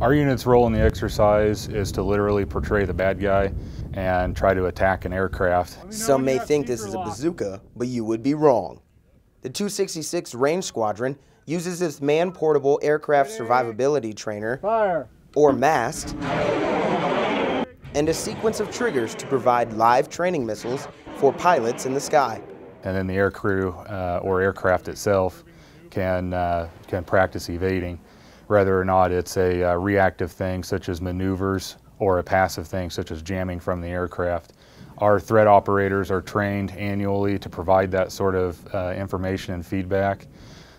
Our unit's role in the exercise is to literally portray the bad guy and try to attack an aircraft. Some may think this is a bazooka, but you would be wrong. The 266 Range Squadron uses its man-portable aircraft survivability trainer, Fire. or MAST, and a sequence of triggers to provide live training missiles for pilots in the sky. And then the aircrew uh, or aircraft itself can, uh, can practice evading, whether or not it's a uh, reactive thing such as maneuvers or a passive thing such as jamming from the aircraft. Our threat operators are trained annually to provide that sort of uh, information and feedback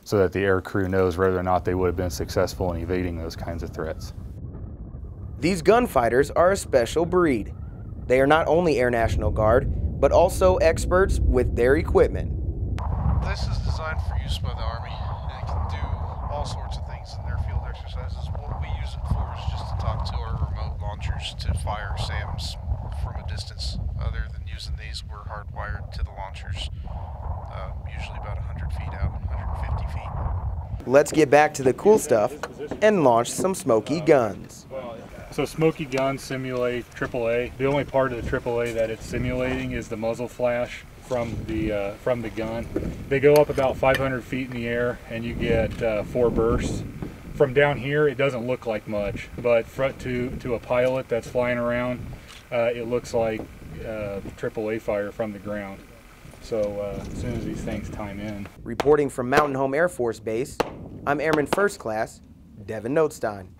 so that the aircrew knows whether or not they would have been successful in evading those kinds of threats. These gunfighters are a special breed. They are not only Air National Guard, but also experts with their equipment. This is designed for use by the Army, and it can do all sorts of things in their field exercises. What we use it for is just to talk to our remote launchers to fire SAMs from a distance. Other than using these, we're hardwired to the launchers, uh, usually about 100 feet out, 150 feet. Let's get back to the cool stuff and launch some smoky guns. So Smoky guns simulate AAA. The only part of the AAA that it's simulating is the muzzle flash from the uh, from the gun. They go up about 500 feet in the air, and you get uh, four bursts. From down here, it doesn't look like much, but front to to a pilot that's flying around, uh, it looks like uh, AAA fire from the ground. So uh, as soon as these things time in, Reporting from Mountain Home Air Force Base, I'm Airman First Class Devin Nothstine.